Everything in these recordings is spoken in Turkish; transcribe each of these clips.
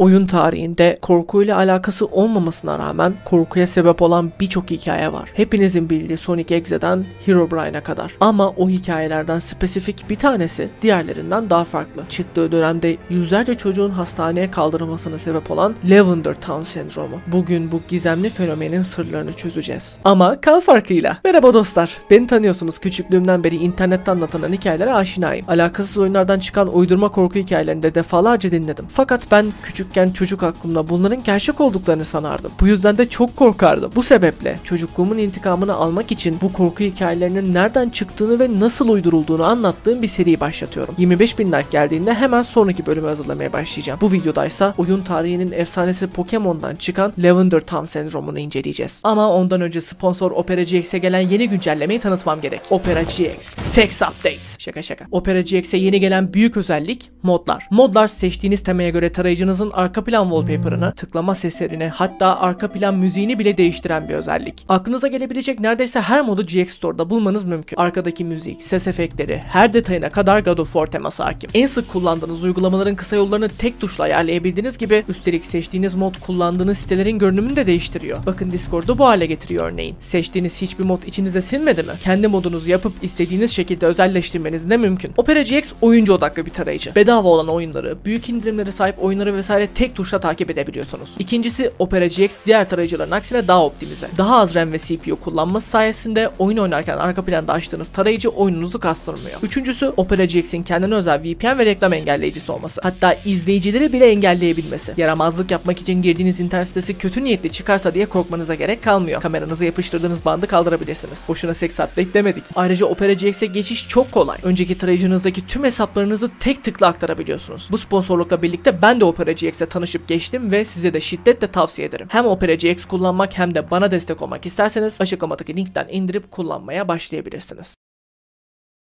Oyun tarihinde korkuyla alakası olmamasına rağmen korkuya sebep olan birçok hikaye var. Hepinizin bildiği Sonic Exe'den Herobrine'a kadar. Ama o hikayelerden spesifik bir tanesi diğerlerinden daha farklı. Çıktığı dönemde yüzlerce çocuğun hastaneye kaldırılmasına sebep olan Lavender Town sendromu. Bugün bu gizemli fenomenin sırlarını çözeceğiz. Ama kal farkıyla. Merhaba dostlar. Beni tanıyorsunuz. Küçüklüğümden beri internette anlatılan hikayelere aşinayım. Alakasız oyunlardan çıkan uydurma korku hikayelerini de defalarca dinledim. Fakat ben küçükken çocuk aklımda bunların gerçek olduklarını sanardım. Bu yüzden de çok korkardım. Bu sebeple çocukluğumun intikamını almak için bu korku hikayelerinin nereden çıktığını ve nasıl uydurulduğunu anlattığım bir seri başlatıyorum. 25 bin like geldiğinde hemen sonraki bölümü hazırlamaya başlayacağım. Bu videoda ise oyun tarihinin efsanesi Pokemon'dan çıkan Lavender Town sendromunu inceleyeceğiz. Ama ondan önce sponsor Opera GX'e gelen yeni güncellemeyi tanıtmam gerek. Opera GX Sex Update. Şaka şaka. Opera GX'e yeni gelen büyük özellik modlar. Modlar seçtiğiniz temaya göre tarayıcınızın arka plan wallpaper'ını, tıklama seslerini hatta arka plan müziğini bile değiştiren bir özellik. Aklınıza gelebilecek neredeyse her modu GX Store'da bulmanız mümkün. Arkadaki müzik, ses efektleri, her detayına kadar God of War teması hakim. En sık kullandığınız uygulamaların kısa yollarını tek tuşla ayarlayabildiğiniz gibi üstelik seçtiğiniz mod kullandığınız sitelerin görünümünü de değiştiriyor. Bakın Discord'u bu hale getiriyor örneğin. Seçtiğiniz hiçbir mod içinize sinmedi mi? Kendi modunuzu yapıp istediğiniz şekilde özelleştirmeniz de mümkün. Opera GX oyuncu odaklı bir tarayıcı. Bedava olan oyunları, büyük indirimlere sahip oyunları vesaire tek tuşla takip edebiliyorsunuz. İkincisi Opera GX diğer tarayıcıların aksine daha optimize. Daha az RAM ve CPU kullanması sayesinde oyun oynarken arka planda açtığınız tarayıcı oyununuzu kastırmıyor. Üçüncüsü Opera GX'in kendine özel VPN ve reklam engelleyicisi olması. Hatta izleyicileri bile engelleyebilmesi. Yaramazlık yapmak için girdiğiniz internet sitesi kötü niyetli çıkarsa diye korkmanıza gerek kalmıyor. Kameranızı yapıştırdığınız bandı kaldırabilirsiniz. Boşuna sex update demedik. Ayrıca Opera GX'e geçiş çok kolay. Önceki tarayıcınızdaki tüm hesaplarınızı tek tıkla aktarabiliyorsunuz. Bu sponsorlukla birlikte ben de Opera GX'e tanışıp geçtim ve size de şiddetle tavsiye ederim. Hem Opera GX kullanmak hem de bana destek olmak isterseniz açıklamadaki linkten indirip kullanmaya başlayabilirsiniz.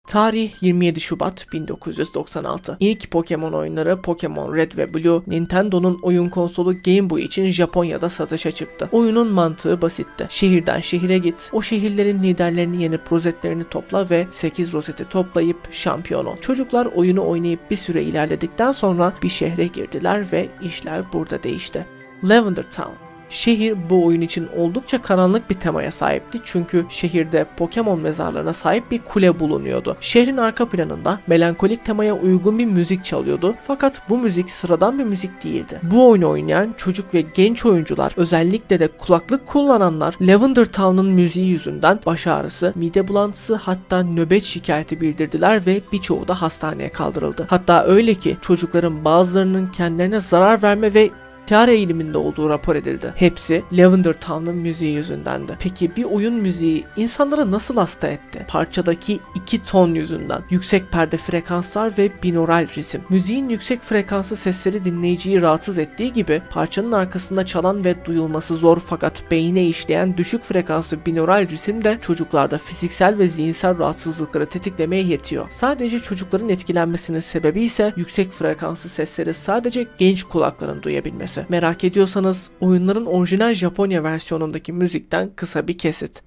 Tarih 27 Şubat 1996. İlk Pokemon oyunları Pokemon Red ve Blue, Nintendo'nun oyun konsolu Game Boy için Japonya'da satışa çıktı. Oyunun mantığı basitti. Şehirden şehire git, o şehirlerin liderlerini yenip rozetlerini topla ve 8 rozeti toplayıp şampiyon ol. Çocuklar oyunu oynayıp bir süre ilerledikten sonra bir şehre girdiler ve işler burada değişti. Lavender Town Şehir bu oyun için oldukça karanlık bir temaya sahipti çünkü şehirde Pokemon mezarlarına sahip bir kule bulunuyordu. Şehrin arka planında melankolik temaya uygun bir müzik çalıyordu fakat bu müzik sıradan bir müzik değildi. Bu oyunu oynayan çocuk ve genç oyuncular özellikle de kulaklık kullananlar Lavender Town'un müziği yüzünden baş ağrısı, mide bulantısı hatta nöbet şikayeti bildirdiler ve birçoğu da hastaneye kaldırıldı. Hatta öyle ki çocukların bazılarının kendilerine zarar verme ve intihar eğiliminde olduğu rapor edildi. Hepsi Lavender Town'un müziği yüzündendi. Peki bir oyun müziği insanları nasıl hasta etti? Parçadaki iki ton yüzünden. Yüksek perde frekanslar ve binaural ritim. Müziğin yüksek frekanslı sesleri dinleyiciyi rahatsız ettiği gibi parçanın arkasında çalan ve duyulması zor fakat beyine işleyen düşük frekanslı binaural ritim de çocuklarda fiziksel ve zihinsel rahatsızlıkları tetiklemeye yetiyor. Sadece çocukların etkilenmesinin sebebi ise yüksek frekanslı sesleri sadece genç kulakların duyabilmesi. Merak ediyorsanız oyunların orijinal Japonya versiyonundaki müzikten kısa bir kesit.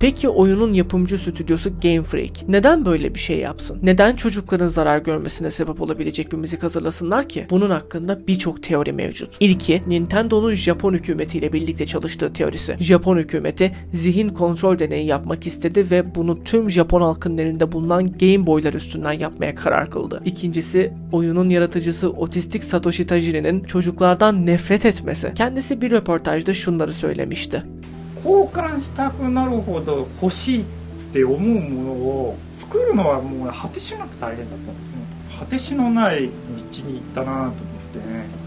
Peki oyunun yapımcı stüdyosu Game Freak neden böyle bir şey yapsın? Neden çocukların zarar görmesine sebep olabilecek bir müzik hazırlasınlar ki? Bunun hakkında birçok teori mevcut. İlki Nintendo'nun Japon hükümetiyle birlikte çalıştığı teorisi. Japon hükümeti zihin kontrol deneyi yapmak istedi ve bunu tüm Japon halkının elinde bulunan Game Boy'lar üstünden yapmaya karar kıldı. İkincisi oyunun yaratıcısı otistik Satoshi Tajiri'nin çocuklardan nefret etmesi. Kendisi bir röportajda şunları söylemişti. 交換したくなるほど欲しいって思うものを作るのはもう果てしなく大変だったんですね。果てしのない道に行ったなと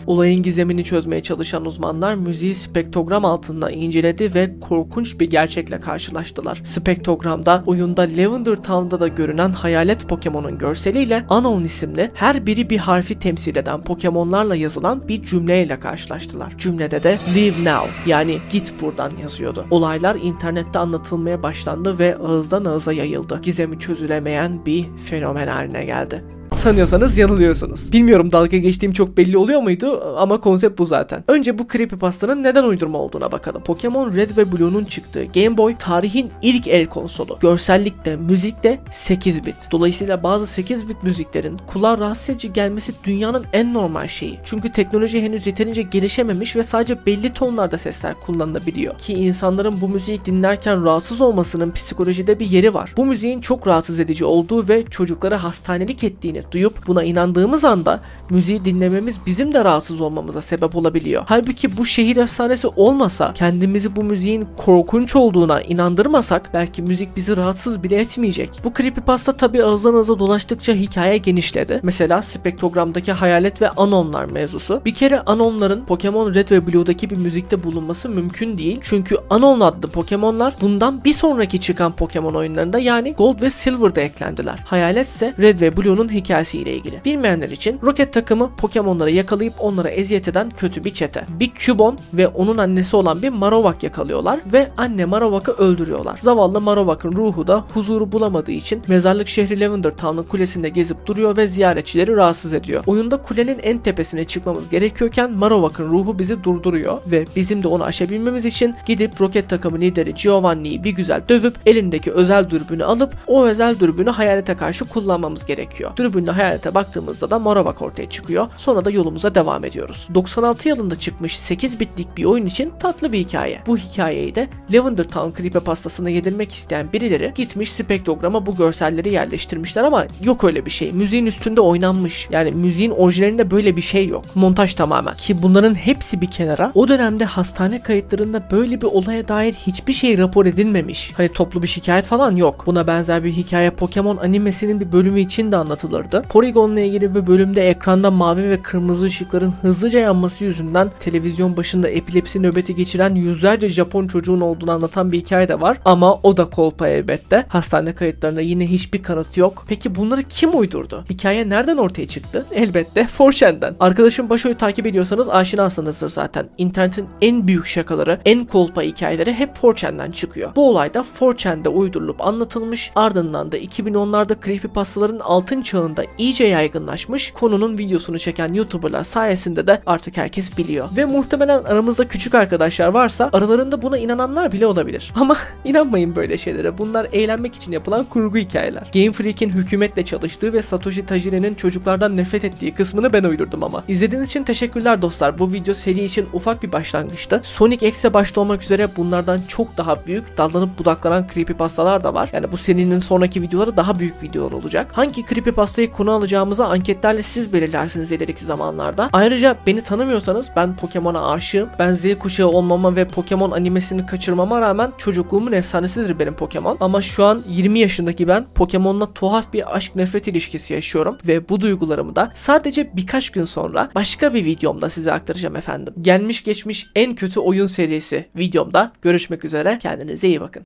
Olayın gizemini çözmeye çalışan uzmanlar müziği spektrogram altında inceledi ve korkunç bir gerçekle karşılaştılar. Spektrogramda oyunda Lavender Town'da da görünen hayalet Pokemon'un görseliyle Unknown isimli her biri bir harfi temsil eden Pokemon'larla yazılan bir cümleyle karşılaştılar. Cümlede de Leave Now yani git buradan yazıyordu. Olaylar internette anlatılmaya başlandı ve ağızdan ağıza yayıldı. Gizemi çözülemeyen bir fenomen haline geldi. Sanıyorsanız yanılıyorsunuz. Bilmiyorum dalga geçtiğim çok belli oluyor muydu ama konsept bu zaten. Önce bu creepypasta'nın neden uydurma olduğuna bakalım. Pokemon Red ve Blue'nun çıktığı Game Boy tarihin ilk el konsolu. Görsellikte, müzikte 8 bit. Dolayısıyla bazı 8 bit müziklerin kulağa rahatsız edici gelmesi dünyanın en normal şeyi. Çünkü teknoloji henüz yeterince gelişememiş ve sadece belli tonlarda sesler kullanılabiliyor. Ki insanların bu müziği dinlerken rahatsız olmasının psikolojide bir yeri var. Bu müziğin çok rahatsız edici olduğu ve çocukları hastanelik ettiğini duyup buna inandığımız anda müziği dinlememiz bizim de rahatsız olmamıza sebep olabiliyor. Halbuki bu şehir efsanesi olmasa kendimizi bu müziğin korkunç olduğuna inandırmasak belki müzik bizi rahatsız bile etmeyecek. Bu creepypasta tabi ağızdan ağıza dolaştıkça hikaye genişledi. Mesela spektrogramdaki hayalet ve anonlar mevzusu. Bir kere anonların Pokemon Red ve Blue'daki bir müzikte bulunması mümkün değil. Çünkü anon adlı Pokemonlar bundan bir sonraki çıkan Pokemon oyunlarında yani Gold ve Silver'da eklendiler. Hayalet ise Red ve Blue'nun hikayesiyle ilgili. Bilmeyenler için Rocket takımı Pokemon'ları yakalayıp onlara eziyet eden kötü bir çete. Bir Cubone ve onun annesi olan bir Marowak yakalıyorlar ve anne Marowak'ı öldürüyorlar. Zavallı Marowak'ın ruhu da huzuru bulamadığı için mezarlık şehri Lavender Town'un kulesinde gezip duruyor ve ziyaretçileri rahatsız ediyor. Oyunda kulenin en tepesine çıkmamız gerekiyorken Marowak'ın ruhu bizi durduruyor ve bizim de onu aşabilmemiz için gidip Rocket takımı lideri Giovanni'yi bir güzel dövüp elindeki özel dürbünü alıp o özel dürbünü hayalete karşı kullanmamız gerekiyor. Dürbünle hayalete baktığımızda da Marowak ortaya çıkıyor. Sonra da yolumuza devam ediyoruz. 96 yılında çıkmış 8 bitlik bir oyun için tatlı bir hikaye. Bu hikayeyi de Lavender Town creepypastasına yedirmek isteyen birileri gitmiş spektrograma bu görselleri yerleştirmişler ama yok öyle bir şey. Müziğin üstünde oynanmış. Yani müziğin orijinalinde böyle bir şey yok. Montaj tamamen. Ki bunların hepsi bir kenara. O dönemde hastane kayıtlarında böyle bir olaya dair hiçbir şey rapor edilmemiş. Hani toplu bir şikayet falan yok. Buna benzer bir hikaye Pokemon animesinin bir bölümü için de anlatılırdı. Porygon'la ilgili bir bölümde ekranda mavi ve kırmızı ışıkların hızlıca yanması yüzünden televizyon başında epilepsi nöbeti geçiren yüzlerce Japon çocuğun olduğunu anlatan bir hikaye de var. Ama o da kolpa elbette. Hastane kayıtlarında yine hiçbir kanıt yok. Peki bunları kim uydurdu? Hikaye nereden ortaya çıktı? Elbette 4chan'den. Arkadaşım Başo'yu takip ediyorsanız aşinasınızdır zaten. İnternetin en büyük şakaları, en kolpa hikayeleri hep 4chan'den çıkıyor. Bu olay da 4chan'de uydurulup anlatılmış. Ardından da 2010'larda creepypastaların altın çağında iyice yaygınlaşmış. Konunun videosunu çeken YouTuber'lar sayesinde de artık herkes biliyor. Ve muhtemelen aramızda küçük arkadaşlar varsa aralarında buna inananlar bile olabilir. Ama inanmayın böyle şeylere. Bunlar eğlenmek için yapılan kurgu hikayeler. Game Freak'in hükümetle çalıştığı ve Satoshi Tajiri'nin çocuklardan nefret ettiği kısmını ben uydurdum ama. İzlediğiniz için teşekkürler dostlar. Bu video seri için ufak bir başlangıçtı. Sonic X'e başta olmak üzere bunlardan çok daha büyük dallanıp budaklanan creepypastalar da var. Yani bu serinin sonraki videoları daha büyük videolar olacak. Hangi creepypastayı konu alacağımızı anketlerle siz belirlersiniz ileriki zamanlarda. Ayrıca beni tanımıyorsanız ben Pokemon'a aşığım. Ben Z kuşağı olmama ve Pokemon animesini kaçırmama rağmen çocukluğumun efsanesidir benim Pokemon. Ama şu an 20 yaşındaki ben Pokemon'la tuhaf bir aşk nefret ilişkisi yaşıyorum ve bu duygularımı da sadece birkaç gün sonra başka bir videomda size aktaracağım efendim. Gelmiş geçmiş en kötü oyun serisi videomda görüşmek üzere. Kendinize iyi bakın.